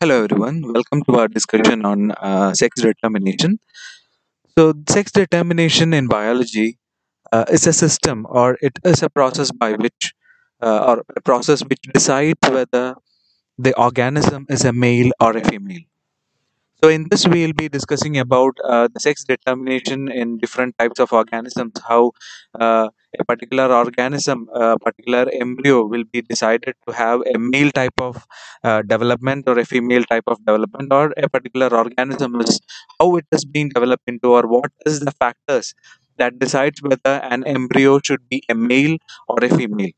Hello, everyone. Welcome to our discussion on uh, sex determination. So, sex determination in biology uh, is a system or it is a process by which, uh, or a process which decides whether the organism is a male or a female. So, in this, we'll be discussing about uh, the sex determination in different types of organisms, how uh, a particular organism, a particular embryo will be decided to have a male type of uh, development or a female type of development, or a particular organism is how it is being developed into, or what is the factors that decides whether an embryo should be a male or a female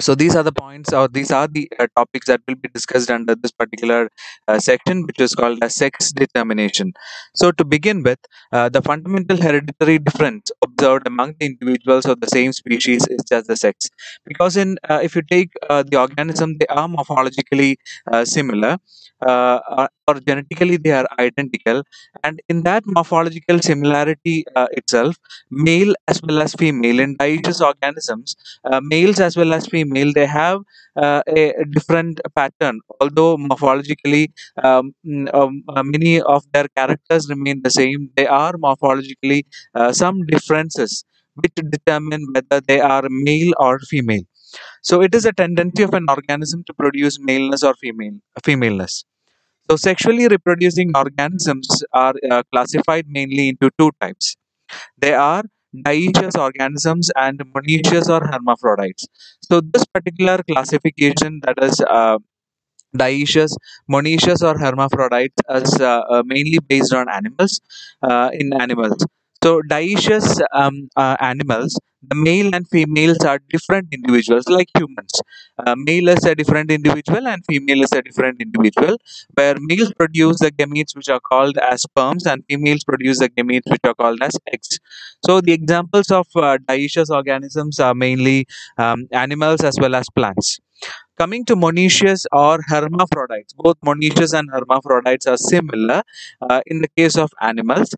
so these are the points or these are the uh, topics that will be discussed under this particular uh, section which is called as sex determination. So to begin with uh, the fundamental hereditary difference observed among the individuals of the same species is just the sex. Because in uh, if you take uh, the organism they are morphologically uh, similar or or genetically they are identical and in that morphological similarity itself male as well as female in dioecious organisms males as well as female they have uh, a different pattern. Although morphologically um, mm, um, uh, many of their characters remain the same they are morphologically uh, some differences which determine whether they are male or female. So it is a tendency of an organism to produce maleness or female femaleness. So sexually reproducing organisms are uh, classified mainly into two types. They are dioecious organisms and monoecious or hermaphrodites. So this particular classification that is uh, dioecious, monoecious or hermaphrodites is uh, uh, mainly based on animals uh, in animals. So dioecious um, uh, animals, the male and females are different individuals like humans. Uh, male is a different individual and female is a different individual where males produce the gametes which are called as sperms and females produce the gametes which are called as eggs. So the examples of uh, dioecious organisms are mainly um, animals as well as plants. Coming to monoecious or hermaphrodites, both monoecious and hermaphrodites are similar uh, in the case of animals.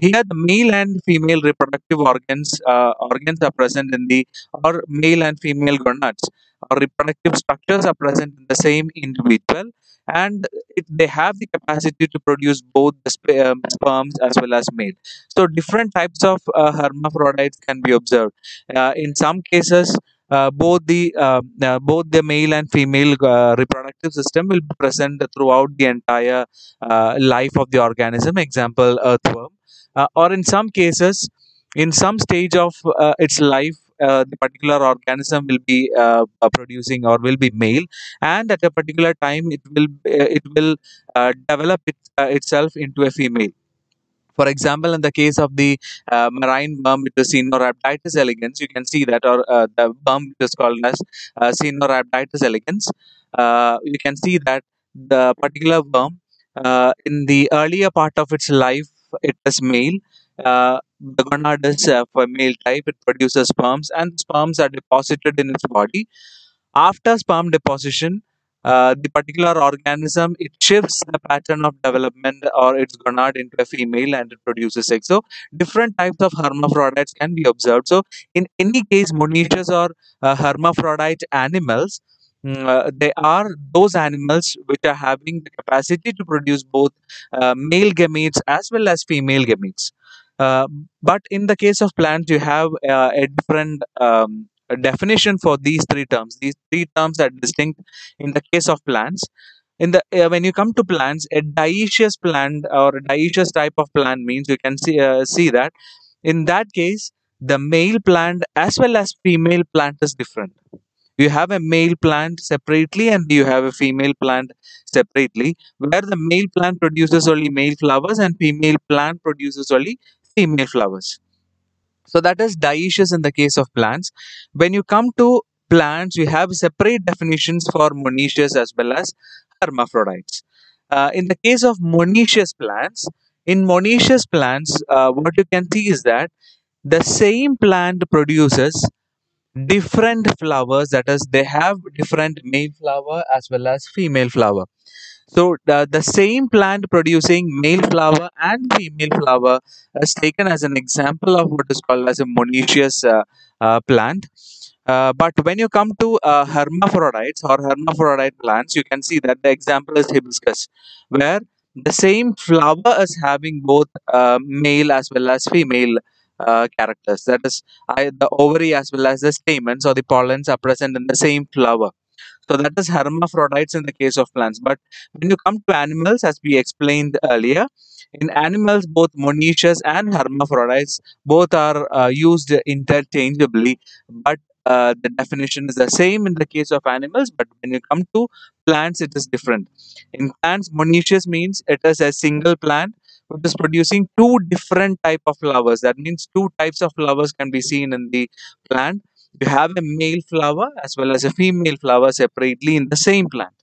Here, the male and female reproductive organs uh, organs are present in the or male and female gonads or reproductive structures are present in the same individual, and it, they have the capacity to produce both the sp- um, sperms as well as male. So, different types of uh, hermaphrodites can be observed. Uh, in some cases, uh, both the uh, uh, both the male and female uh, reproductive system will be present throughout the entire uh, life of the organism. Example, earthworm. Or in some cases in some stage of its life the particular organism will be producing or will be male. And at a particular time it will it will develop it, itself into a female for example in the case of the uh, marine worm which is Caenorhabditis elegans you can see that or uh, the worm which is called as uh, elegans uh, you can see that the particular worm uh, in the earlier part of its life it is male uh, the gonad is uh, for male type it produces sperms and sperms are deposited in its body. After sperm deposition uh, the particular organism it shifts the pattern of development or its gonad into a female and it produces eggs. So different types of hermaphrodites can be observed. So in any case monoecious or uh, hermaphrodite animals mm, uh, they are those animals which are having the capacity to produce both uh, male gametes as well as female gametes. Uh, but in the case of plants you have uh, a different um, definition for these three terms. These three terms are distinct in the case of plants. In the uh, when you come to plants a dioecious plant or a dioecious type of plant means you can see uh, see that. In that case the male plant as well as female plant is different. You have a male plant separately and you have a female plant separately where the male plant produces only male flowers and female plant produces only female flowers so that is dioecious in the case of plants. When you come to plants, you have separate definitions for monoecious as well as hermaphrodites. Uh, in the case of monoecious plants, in monoecious plants, uh, what you can see is that the same plant produces different flowers. That is, they have different male flower as well as female flower. So the, the same plant producing male flower and female flower is taken as an example of what is called as a monoecious uh, uh, plant. Uh, but when you come to uh, hermaphrodites or hermaphrodite plants, you can see that the example is hibiscus, where the same flower is having both uh, male as well as female uh, characters. That is, I, the ovary as well as the stamens or the pollens are present in the same flower. So that is hermaphrodites in the case of plants. But when you come to animals, as we explained earlier, in animals, both monoecious and hermaphrodites both are uh, used interchangeably, but uh, the definition is the same in the case of animals. But when you come to plants, it is different. In plants, monoecious means it is a single plant which is producing two different type of flowers. That means two types of flowers can be seen in the plant you have a male flower as well as a female flower separately in the same plant.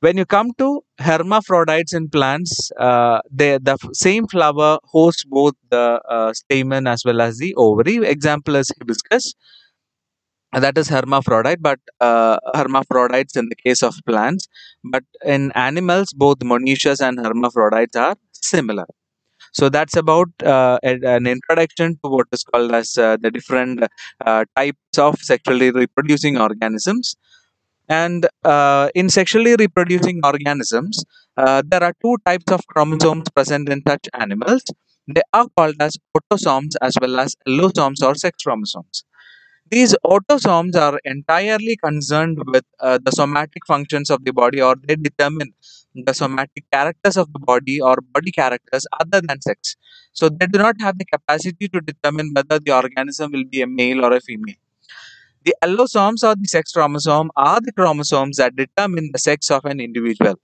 When you come to hermaphrodites in plants, uh, the same flower hosts both the uh, stamen as well as the ovary. Example is hibiscus. That is hermaphrodite, but uh, hermaphrodites in the case of plants. But in animals, both monoecious and hermaphrodites are similar. So that's about uh, an introduction to what is called as uh, the different uh, types of sexually reproducing organisms. And uh, in sexually reproducing organisms, uh, there are two types of chromosomes present in such animals. They are called as autosomes as well as allosomes or sex chromosomes. These autosomes are entirely concerned with uh, the somatic functions of the body, or they determine the somatic characters of the body or body characters other than sex. So they do not have the capacity to determine whether the organism will be a male or a female. The allosomes or the sex chromosome are the chromosomes that determine the sex of an individual.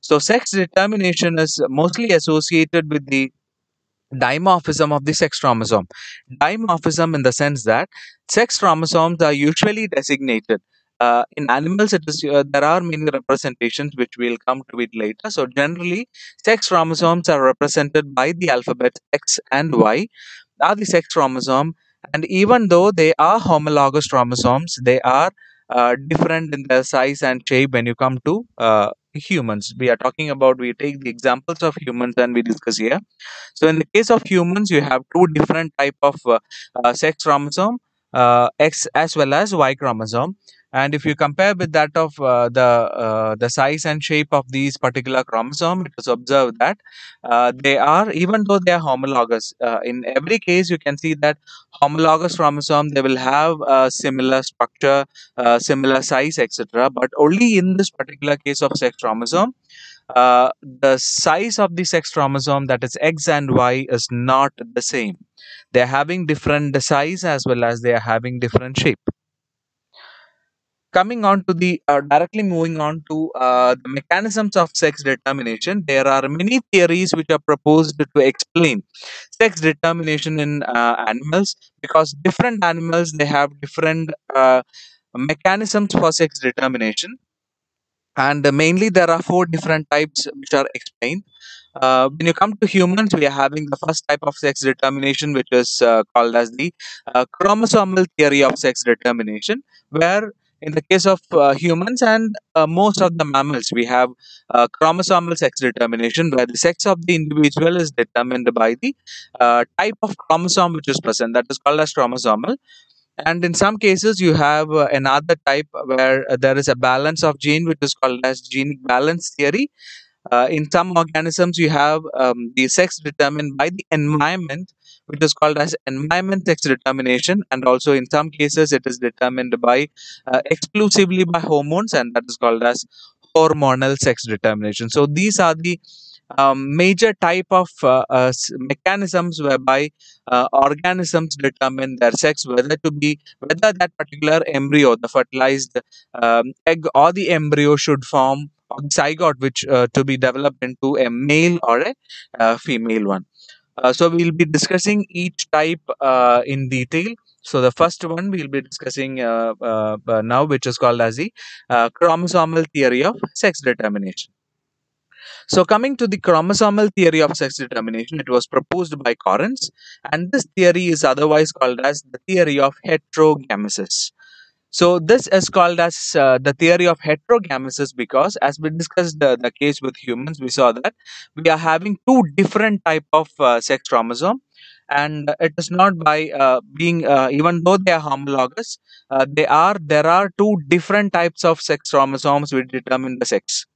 So sex determination is mostly associated with the dimorphism of the sex chromosome. Dimorphism in the sense that sex chromosomes are usually designated. Uh, in animals, it is uh, there are many representations which we'll come to it later. So generally, sex chromosomes are represented by the alphabet X and Y are the sex chromosome, and even though they are homologous chromosomes, they are uh, different in their size and shape when you come to uh, humans. We are talking about we take the examples of humans and we discuss here. So in the case of humans, you have two different type of uh, uh, sex chromosome, uh, X as well as Y chromosome. And if you compare with that of uh, the uh, the size and shape of these particular chromosome, it was observed that uh, they are even though they are homologous. Uh, in every case, you can see that homologous chromosome they will have a similar structure, uh, similar size, etc. But only in this particular case of sex chromosome uh, the size of the sex chromosome that is x and y is not the same they're having different size as well as they are having different shape coming on to the uh, directly moving on to uh, the mechanisms of sex determination there are many theories which are proposed to explain sex determination in uh, animals because different animals they have different uh, mechanisms for sex determination. And mainly there are four different types which are explained. Uh, when you come to humans we are having the first type of sex determination which is uh, called as the uh, chromosomal theory of sex determination where in the case of uh, humans and uh, most of the mammals we have uh, chromosomal sex determination where the sex of the individual is determined by the uh, type of chromosome which is present that is called as chromosomal. And in some cases you have uh, another type where there is a balance of gene which is called as genic balance theory. Uh, in some organisms you have um, the sex determined by the environment which is called as environment sex determination and also in some cases it is determined by uh, exclusively by hormones and that is called as hormonal sex determination. So these are the um, major type of uh, uh, mechanisms whereby uh, organisms determine their sex whether to be whether that particular embryo the fertilized um, egg or the embryo should form a zygote which uh, to be developed into a male or a uh, female one uh, so we'll be discussing each type uh, in detail so the first one we'll be discussing uh, uh, uh, now which is called as the chromosomal theory of sex determination so, coming to the chromosomal theory of sex determination, it was proposed by Correns, and this theory is otherwise called as the theory of heterogamesis. So, this is called as uh, the theory of heterogamesis because, as we discussed the, the case with humans, we saw that we are having two different type of uh, sex chromosome and it is not by uh, being uh, even though they are homologous uh, they are there are two different types of sex chromosomes which determine the sex.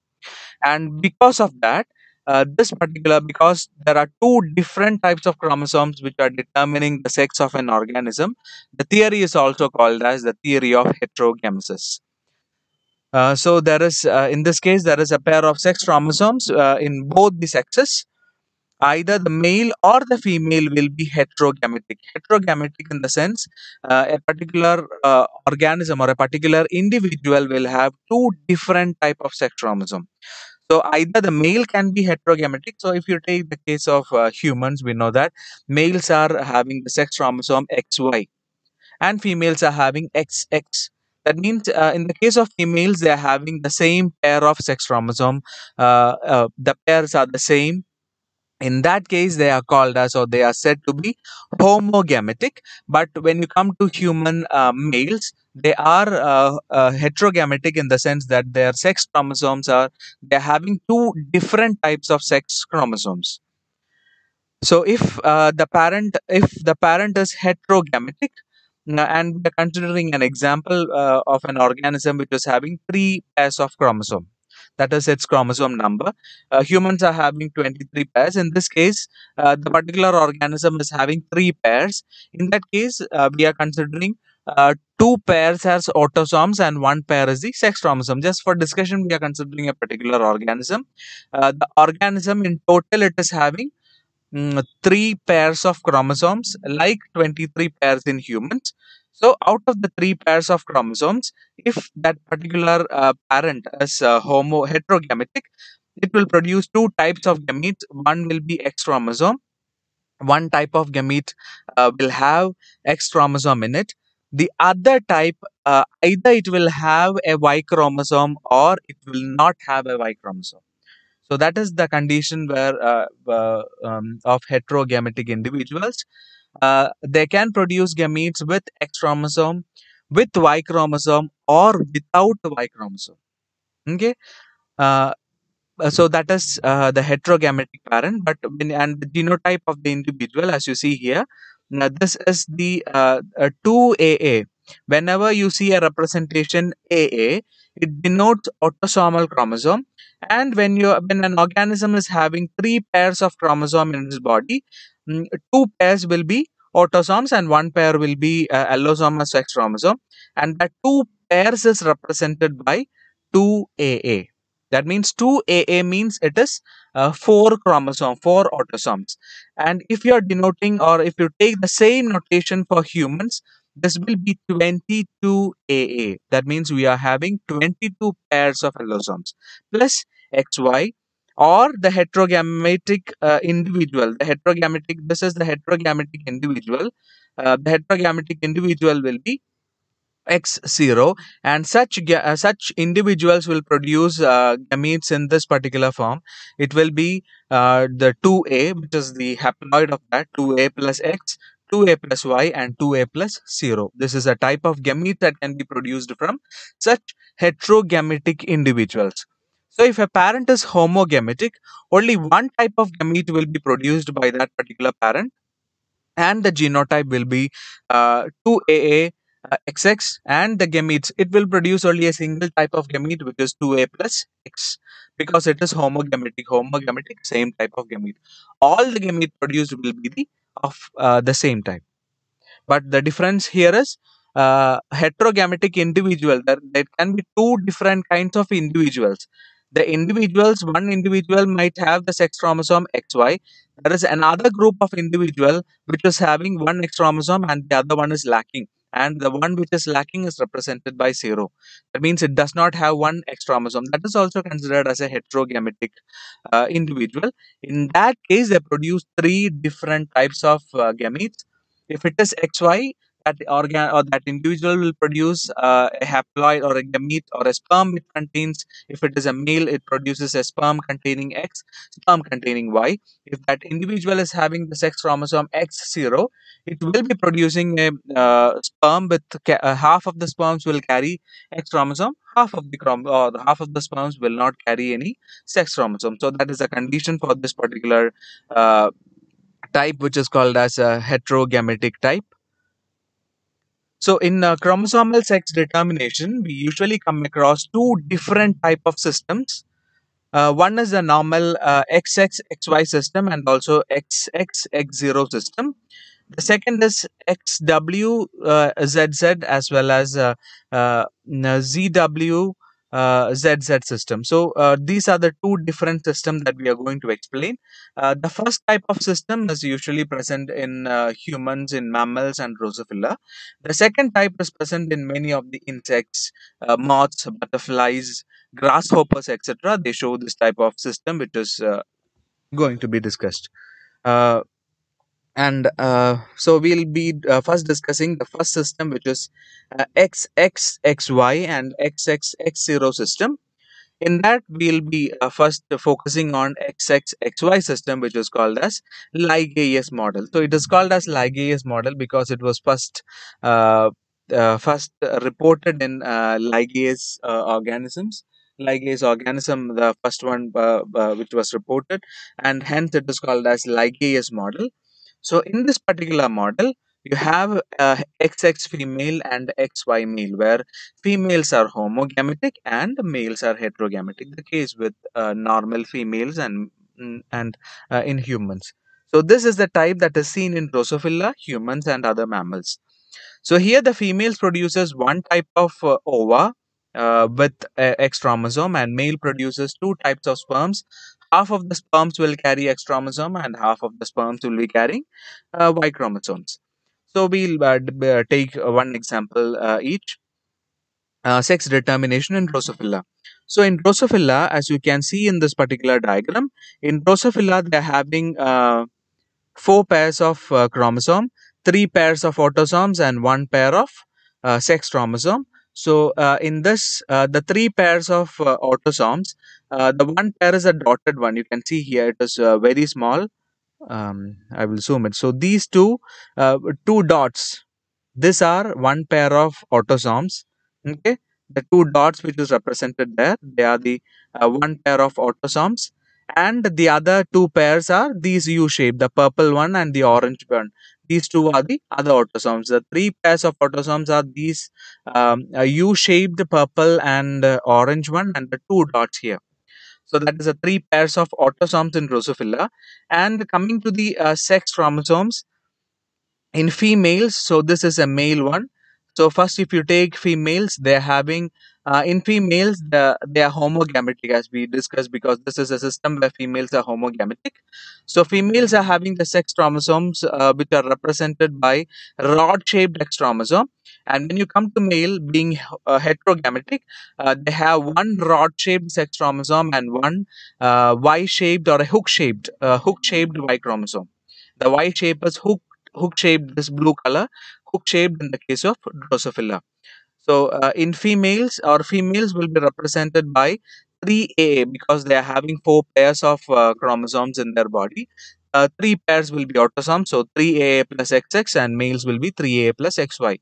And because of that uh, this particular because there are two different types of chromosomes which are determining the sex of an organism. The theory is also called as the theory of heterogamesis uh, so there is uh, in this case there is a pair of sex chromosomes uh, in both the sexes. Either the male or the female will be heterogametic. Heterogametic in the sense uh, a particular uh, organism or a particular individual will have two different type of sex chromosome so either the male can be heterogametic so if you take the case of uh, humans we know that males are having the sex chromosome xy and females are having xx that means uh, in the case of females they are having the same pair of sex chromosome uh, uh, the pairs are the same in that case they are called as or they are said to be homogametic. But when you come to human uh, males they are uh, uh, heterogametic in the sense that their sex chromosomes are they're having two different types of sex chromosomes. So if uh, the parent if the parent is heterogametic and we're considering an example uh, of an organism which is having three pairs of chromosome that is its chromosome number. Uh, humans are having 23 pairs. In this case uh, the particular organism is having three pairs. In that case uh, we are considering uh, two pairs as autosomes and one pair is the sex chromosome. Just for discussion we are considering a particular organism. Uh, the organism in total it is having mm, three pairs of chromosomes like 23 pairs in humans so out of the three pairs of chromosomes if that particular uh, parent is uh, homo heterogametic it will produce two types of gametes. One will be x chromosome. One type of gamete uh, will have x chromosome in it. The other type uh, either it will have a y chromosome or it will not have a y chromosome. So that is the condition where uh, uh, um, of heterogametic individuals uh, they can produce gametes with X chromosome, with Y chromosome, or without y chromosome. Okay. Uh, uh, so that is uh, the heterogametic parent but and the genotype of the individual as you see here now this is the uh, uh, 2aa whenever you see a representation aa it denotes autosomal chromosome and when you when an organism is having three pairs of chromosome in its body two pairs will be autosomes and one pair will be uh, allosome sex chromosome and that two pairs is represented by 2aa that means 2AA means it is uh, 4 chromosome, 4 autosomes. And if you are denoting or if you take the same notation for humans, this will be 22AA. That means we are having 22 pairs of allosomes plus XY or the heterogametic uh, individual. The heterogametic, this is the heterogametic individual. Uh, the heterogametic individual will be x0 and such uh, such individuals will produce uh, gametes in this particular form it will be uh, the 2a which is the haploid of that 2a plus x 2a plus y and 2a plus 0 this is a type of gamete that can be produced from such heterogametic individuals so if a parent is homogametic only one type of gamete will be produced by that particular parent and the genotype will be uh, 2AA uh, XX and the gametes. It will produce only a single type of gamete which is 2A plus X because it is homogametic homogametic same type of gamete. All the gamete produced will be the of uh, the same type. But the difference here is uh, heterogametic individual there, there can be two different kinds of individuals the individuals one individual might have the sex chromosome xy there is another group of individual which is having one x chromosome and the other one is lacking. And the one which is lacking is represented by zero. That means it does not have one x chromosome. That is also considered as a heterogametic uh, individual. In that case they produce three different types of uh, gametes. If it is xy that organ or that individual will produce uh, a haploid or a gamete or a sperm which contains. If it is a male it produces a sperm containing x sperm containing y. If that individual is having the sex chromosome x0 it will be producing a uh, sperm with uh, half of the sperms will carry x chromosome half of the chrom- or half of the sperms will not carry any sex chromosome. So that is a condition for this particular uh, type which is called as a heterogametic type. So in uh, chromosomal sex determination, we usually come across two different type of systems. Uh, one is the normal uh, XX XY system and also XX X0 system. The second is XW uh, ZZ as well as uh, uh, ZW uh, ZZ system. So uh, these are the two different systems that we are going to explain. Uh, the first type of system is usually present in uh, humans, in mammals, and Drosophila. The second type is present in many of the insects, uh, moths, butterflies, grasshoppers, etc. They show this type of system, which is uh, going to be discussed. And uh, so we'll be uh, first discussing the first system which is uh, xxxy and xxx0 system. In that we'll be uh, first focusing on xxxy system which is called as Lygaeus model. So it is called as Lygaeus model because it was first uh, uh, first reported in uh, Lygaeus uh, organisms. Lygaeus organism the first one which was reported. And hence it is called as Lygaeus model so in this particular model, you have uh, XX female and XY male, where females are homogametic and males are heterogametic. The case with uh, normal females and mm, and uh, in humans. So this is the type that is seen in Drosophila, humans, and other mammals. So here the females produces one type of uh, ova uh, with uh, X chromosome, and male produces two types of sperms half of the sperms will carry X chromosome and half of the sperms will be carrying uh, Y chromosomes. So we'll uh, take uh, one example uh, each. Uh, sex determination in Drosophila. So in Drosophila, as you can see in this particular diagram, in Drosophila they are having uh, four pairs of chromosome, three pairs of autosomes, and one pair of sex chromosome. So in this, the three pairs of autosomes, uh, the one pair is a dotted one. You can see here it is uh, very small. Um, I will zoom it. So these two, uh, two dots, these are one pair of autosomes. Okay, the two dots which is represented there, they are the uh, one pair of autosomes, and the other two pairs are these U shape, the purple one and the orange one. These two are the other autosomes. The three pairs of autosomes are these um, U shaped purple and uh, orange one, and the two dots here. So that is the three pairs of autosomes in Drosophila. And coming to the uh, sex chromosomes in females, so this is a male one. So first, if you take females, they're having uh, in females the, they are homogametic as we discussed because this is a system where females are homogametic. So females are having the sex chromosomes uh, which are represented by rod-shaped X chromosome, and when you come to male being uh, heterogametic, uh, they have one rod-shaped sex chromosome and one uh, Y-shaped or a hook-shaped uh, hook-shaped Y chromosome. The Y shape is hook hook shaped this blue color hook shaped in the case of drosophila. So uh, in females our females will be represented by 3A because they are having four pairs of uh, chromosomes in their body. Uh, three pairs will be autosomes so 3aa plus xx and males will be 3aa plus xy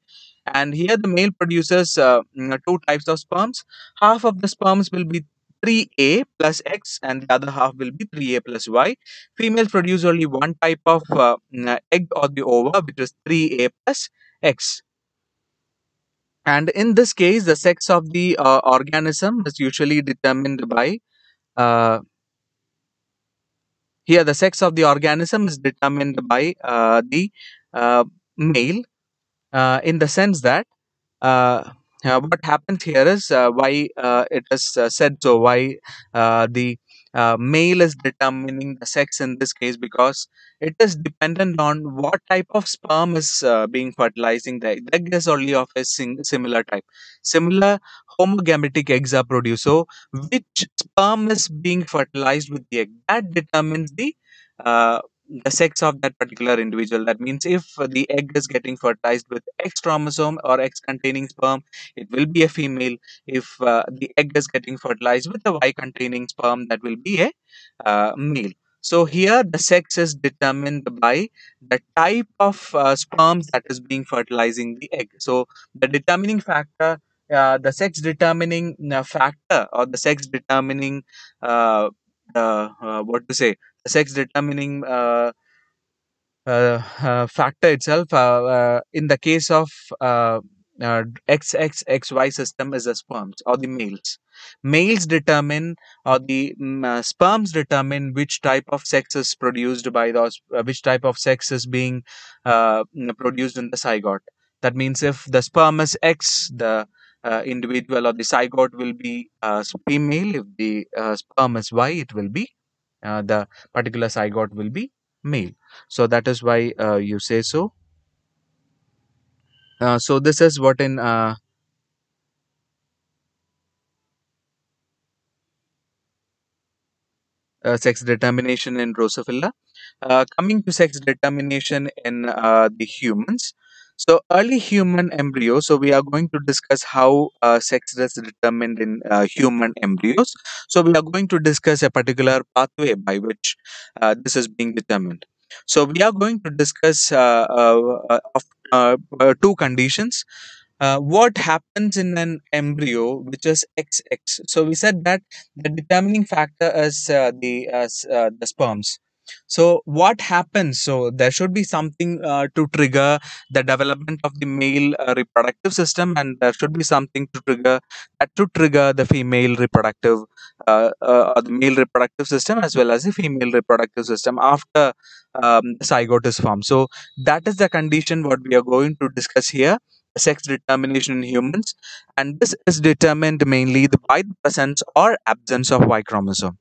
and here the male produces uh, mm, two types of sperms. Half of the sperms will be 3a plus x and the other half will be 3a plus y. Females produce only one type of uh, mm, egg or the ova which is 3a plus x. And in this case the sex of the uh, organism is usually determined by uh, here the sex of the organism is determined by uh, the uh, male uh, in the sense that uh, what happens here is why it is said so why the uh, male is determining the sex in this case because it is dependent on what type of sperm is uh, being fertilizing the egg. The egg is only of a sing- similar type. Similar homogametic eggs are produced. So, which sperm is being fertilized with the egg that determines the uh, the sex of that particular individual. That means if the egg is getting fertilized with X chromosome or X containing sperm, it will be a female. If uh, the egg is getting fertilized with the Y containing sperm, that will be a uh, male. So here the sex is determined by the type of uh, sperms that is being fertilizing the egg. So the determining factor, uh, the sex determining uh, factor or the sex determining uh, uh, what to say, the sex determining uh, uh, uh, factor itself. Uh, uh, in the case of uh, uh, XXXY system is the sperms or the males. Males determine or the mm, uh, sperms determine which type of sex is produced by those, uh, which type of sex is being uh, mm, produced in the zygote. That means if the sperm is X, the uh, individual or the zygote will be uh, female. If the uh, sperm is Y, it will be uh, the particular zygote will be male so that is why uh, you say so uh, so this is what in sex determination in drosophila coming to sex determination in the humans so early human embryo so we are going to discuss how uh, sex is determined in uh, human embryos. So we are going to discuss a particular pathway by which uh, this is being determined. So we are going to discuss uh, uh, uh, two conditions. What happens in an embryo which is xx so we said that the determining factor is the the sperms so what happens? So there should be something uh, to trigger the development of the male uh, reproductive system and there should be something to trigger that to trigger the female reproductive uh, uh, the male reproductive system as well as the female reproductive system after um, zygote is formed so that is the condition what we are going to discuss here sex determination in humans, and this is determined mainly by the presence or absence of Y chromosome.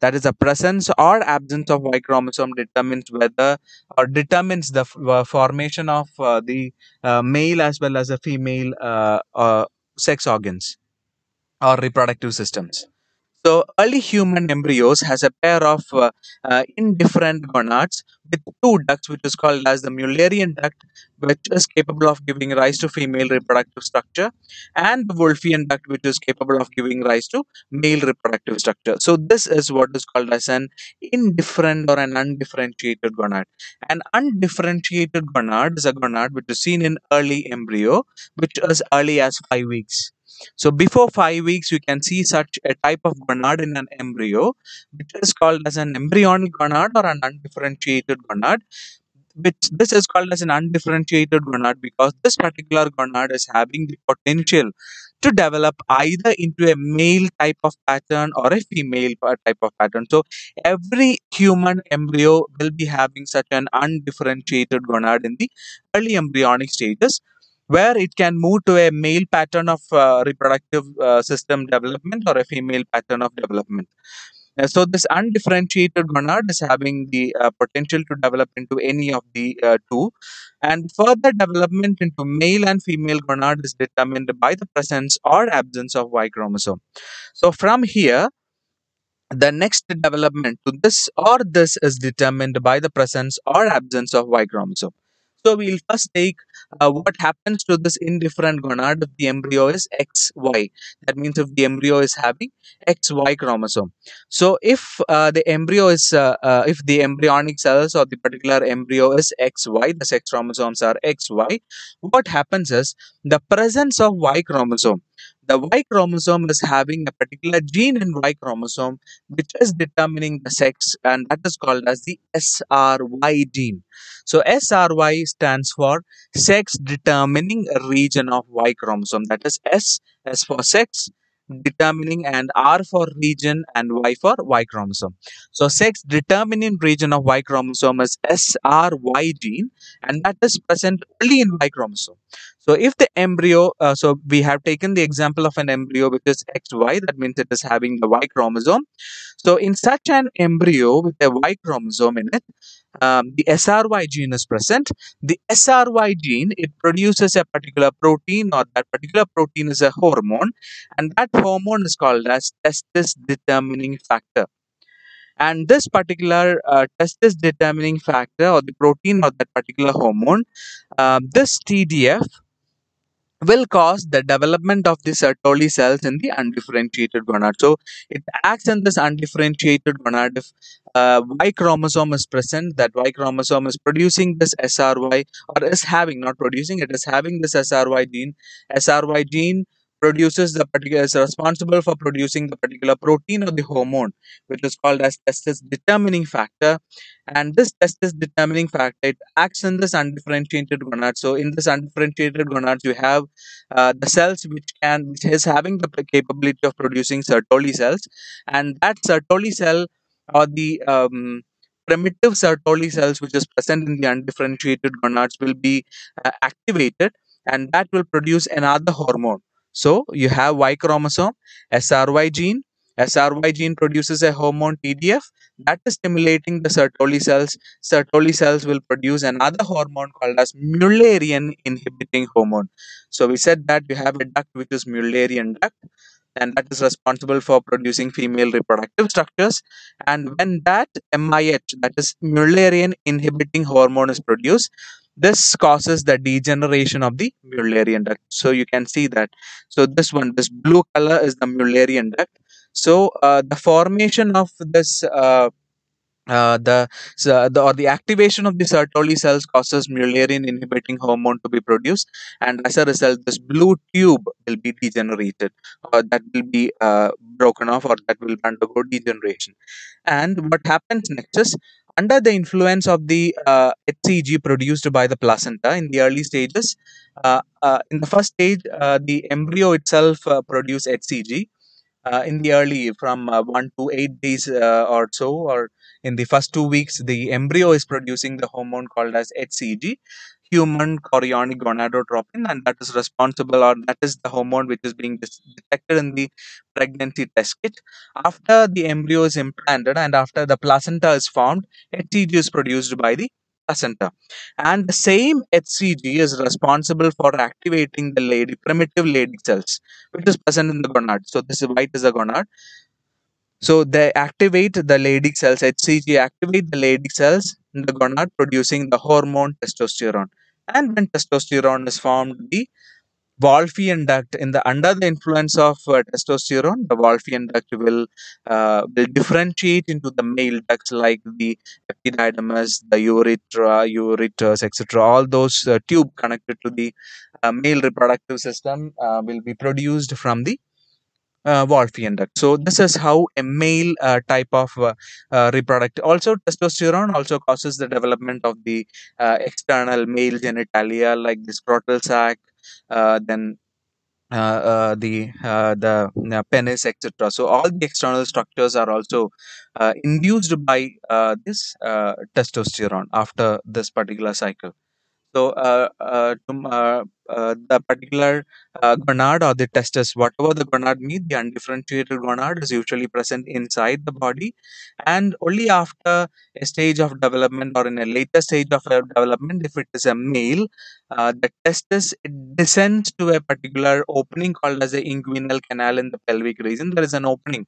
That is, the presence or absence of Y chromosome determines whether or determines the uh, formation of uh, the uh, male as well as the female uh, uh, sex organs or reproductive systems. So early human embryos has a pair of uh, uh, indifferent gonads with two ducts, which is called as the Mullerian duct, which is capable of giving rise to female reproductive structure, and the Wolffian duct, which is capable of giving rise to male reproductive structure. So this is what is called as an indifferent or an undifferentiated gonad. An undifferentiated gonad is a gonad which is seen in early embryo, which is early as five weeks. So before five weeks, you can see such a type of gonad in an embryo, which is called as an embryonic gonad or an undifferentiated gonad. Which this is called as an undifferentiated gonad because this particular gonad is having the potential to develop either into a male type of pattern or a female type of pattern. So every human embryo will be having such an undifferentiated gonad in the early embryonic stages where it can move to a male pattern of uh, reproductive uh, system development or a female pattern of development. Uh, so this undifferentiated gonad is having the uh, potential to develop into any of the uh, two, and further development into male and female gonad is determined by the presence or absence of Y chromosome. So from here, the next development to this or this is determined by the presence or absence of Y chromosome. So we'll first take uh, what happens to this indifferent gonad if the embryo is XY. That means if the embryo is having XY chromosome. So if uh, the embryo is, uh, uh, if the embryonic cells or the particular embryo is XY, the sex chromosomes are XY, what happens is the presence of Y chromosome. The Y chromosome is having a particular gene in Y chromosome which is determining the sex, and that is called as the SRY gene. So SRY stands for sex determining region of Y chromosome. That is S as for sex determining and R for region and Y for Y chromosome. So sex determining region of Y chromosome is SRY gene and that is present only in Y chromosome. So if the embryo, uh, so we have taken the example of an embryo which is XY, that means it is having the Y chromosome. So in such an embryo with a Y chromosome in it, um, the SRY gene is present. The SRY gene it produces a particular protein, or that particular protein is a hormone, and that hormone is called as testis determining factor. And this particular uh, testis determining factor, or the protein, or that particular hormone, um, this TDF will cause the development of the Sertoli cells in the undifferentiated gonad. So it acts in this undifferentiated gonad if uh, Y chromosome is present, that Y chromosome is producing this SRY or is having, not producing, it is having this SRY gene. SRY gene produces the particular is responsible for producing the particular protein or the hormone which is called as testis determining factor. And this testis determining factor it acts in this undifferentiated gonad so in this undifferentiated gonads you have uh, the cells which can which is having the capability of producing sertoli cells. And that sertoli cell or the um, primitive Sertoli cells which is present in the undifferentiated gonads will be uh, activated and that will produce another hormone. So you have Y chromosome, SRY gene. SRY gene produces a hormone TDF that is stimulating the Sertoli cells. Sertoli cells will produce another hormone called as Mullerian inhibiting hormone. So we said that you have a duct which is Mullerian duct and that is responsible for producing female reproductive structures. And when that MIH, that is Mullerian inhibiting hormone, is produced, this causes the degeneration of the Mullerian duct. So you can see that. So this one, this blue color is the Mullerian duct. So uh, the formation of this uh, uh, the, so the or the activation of the Sertoli cells causes Mullerian inhibiting hormone to be produced, and as a result, this blue tube will be degenerated, or that will be uh, broken off, or that will undergo degeneration. And what happens next is under the influence of the uh, HCG produced by the placenta in the early stages. Uh, uh, in the first stage, uh, the embryo itself uh, produce HCG. Uh, in the early, from uh, one to eight days or so, or in the first two weeks, the embryo is producing the hormone called as HCG, human chorionic gonadotropin, and that is responsible, or that is the hormone which is being detected in the pregnancy test kit. After the embryo is implanted and after the placenta is formed, HCG is produced by the placenta. And the same HCG is responsible for activating the lady primitive Leydig cells, which is present in the gonad. So this is white is a gonad. So they activate the Leydig cells, HCG activate the Leydig cells the gonad producing the hormone testosterone. And when testosterone is formed, the Wolffian duct in the under the influence of uh, testosterone, the Wolffian duct will uh, will differentiate into the male ducts like the epididymis, the urethra, ureters, etc. All those uh, tube connected to the uh, male reproductive system uh, will be produced from the uh, Wolffian duct. So this is how a male uh, type of uh, uh, reproductive. Also, testosterone also causes the development of the uh, external male genitalia like the scrotal sac, uh, then uh, uh, the uh, the uh, penis etc so all the external structures are also induced by this testosterone after this particular cycle so uh, uh, uh, the particular gonad or the testis, whatever the gonad means, the undifferentiated gonad is usually present inside the body, and only after a stage of development or in a later stage of development, if it is a male, the testis it descends to a particular opening called as the inguinal canal in the pelvic region. There is an opening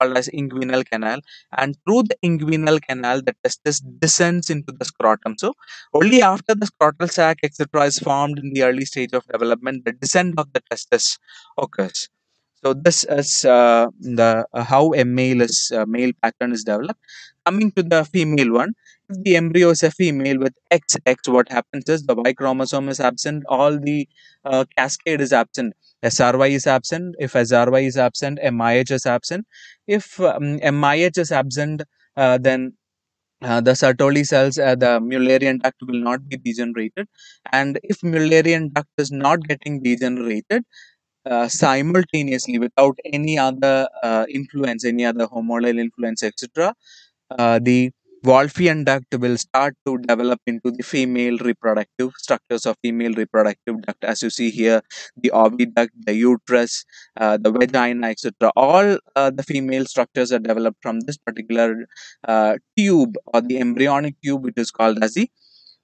called as inguinal canal, and through the inguinal canal, the testis descends into the scrotum. So only after the scrotal sac, etc., is formed in the early stage of development, the descent of the testis occurs. So this is uh, the uh, how a male is uh, male pattern is developed. Coming to the female one, if the embryo is a female with XX, what happens is the Y chromosome is absent, all the uh, cascade is absent. SRY is absent. If SRY is absent, MIH is absent. If um, MIH is absent, uh, then uh, the Sertoli cells, uh, the Mullerian duct will not be degenerated. And if Mullerian duct is not getting degenerated uh, simultaneously without any other uh, influence, any other hormonal influence, etc., uh, the Wolffian duct will start to develop into the female reproductive structures of female reproductive duct. As you see here, the oviduct, the uterus, uh, the vagina, etc. All uh, the female structures are developed from this particular uh, tube or the embryonic tube, which is called as the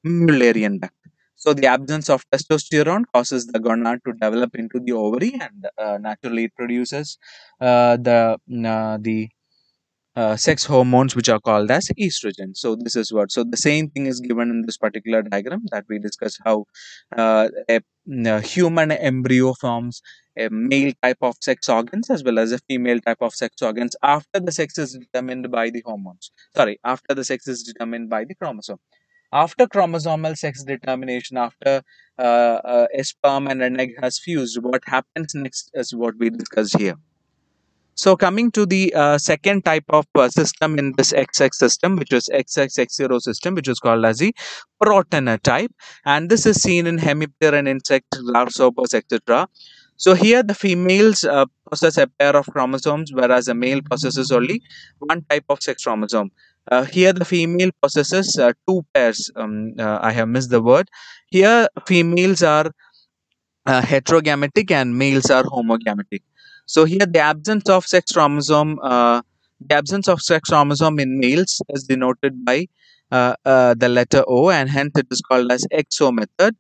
Mullerian duct. So the absence of testosterone causes the gonad to develop into the ovary, and uh, naturally it produces uh, the uh, the uh, sex hormones which are called as estrogen. So this is what so the same thing is given in this particular diagram that we discussed how uh, a, a human embryo forms a male type of sex organs as well as a female type of sex organs after the sex is determined by the hormones. Sorry after the sex is determined by the chromosome. After chromosomal sex determination, after uh, uh, a sperm and an egg has fused, what happens next is what we discussed here. So coming to the uh, second type of uh, system in this XX system, which is XXX0 system, which is called as the Protenor type, and this is seen in hemiptera insects, grasshoppers, etc. So here the females uh, possess a pair of chromosomes, whereas the male possesses only one type of sex chromosome. Uh, here the female possesses uh, two pairs. Um, uh, I have missed the word. Here females are uh, heterogametic and males are homogametic. So here the absence of sex chromosome, uh, the absence of sex chromosome in males is denoted by uh, uh, the letter O, and hence it is called as XO method.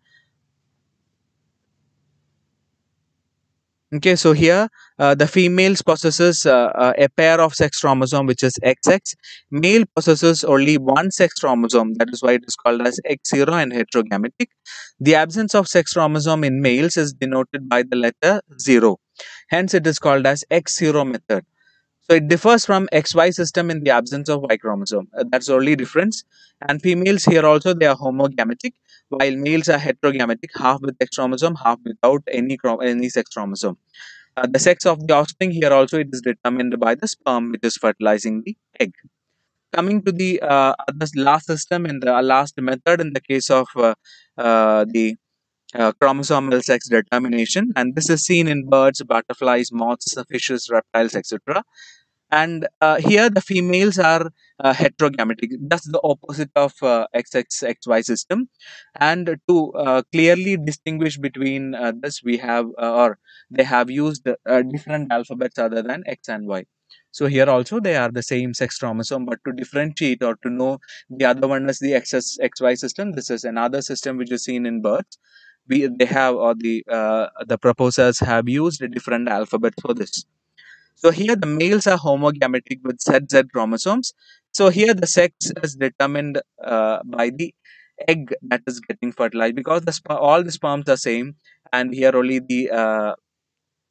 Okay, so here uh, the females possesses uh, uh, a pair of sex chromosome which is XX. Male possesses only one sex chromosome. That is why it is called as X0 and heterogametic. The absence of sex chromosome in males is denoted by the letter 0. Hence, it is called as X0 method. So it differs from XY system in the absence of Y chromosome. Uh, that's the only difference. And females here also they are homogametic, while males are heterogametic, half with X chromosome, half without any any sex chromosome. Uh, the sex of the offspring here also it is determined by the sperm which is fertilizing the egg. Coming to the uh, last system in the uh, last method in the case of uh, the uh, chromosomal sex determination, and this is seen in birds, butterflies, moths, fishes, reptiles, etc and uh, here the females are uh, heterogametic that's the opposite of uh, xxxy system. And to uh, clearly distinguish between uh, this we have or they have used different alphabets other than x and y. So here also they are the same sex chromosome but to differentiate or to know the other one is the xxy system this is another system which is seen in birds we they have or the uh, the proposers have used a different alphabet for this so here the males are homogametic with ZZ chromosomes. So here the sex is determined uh, by the egg that is getting fertilized because the all the sperms are same, and here only the uh,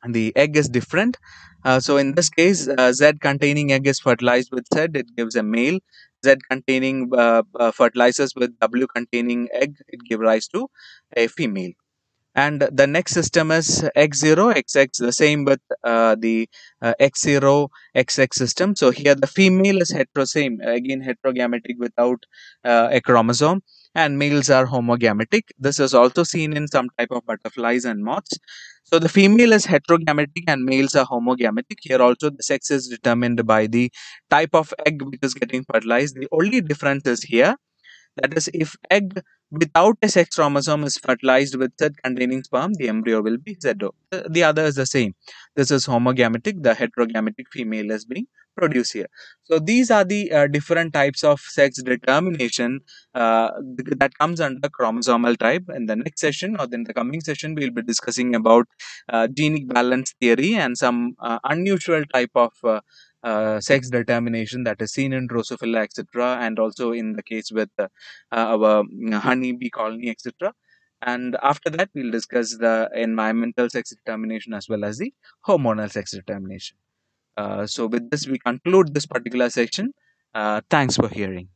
the egg is different. Uh, so in this case, uh, Z containing egg is fertilized with Z, it gives a male. Z containing uh, uh, with W containing egg, it gives rise to a female. And the next system is x0 xx the same with uh, the uh, x0 xx system. So here the female is hetero same again heterogametic without uh, a chromosome and males are homogametic this is also seen in some type of butterflies and moths so the female is heterogametic and males are homogametic here also the sex is determined by the type of egg which is getting fertilized the only difference is here that is, if egg without a sex chromosome is fertilized with Z containing sperm, the embryo will be. The the other is the same. This is homogametic, the heterogametic female is being produced here. So these are the uh, different types of sex determination uh, that comes under chromosomal type. In the next session or in the coming session, we'll be discussing about uh, genic balance theory and some uh, unusual type of uh, uh, sex determination that is seen in Drosophila, etc., and also in the case with our mm, honeybee colony, etc. And after that, we'll discuss the environmental sex determination as well as the hormonal sex determination. Uh, so, with this, we conclude this particular section. Uh, thanks for hearing.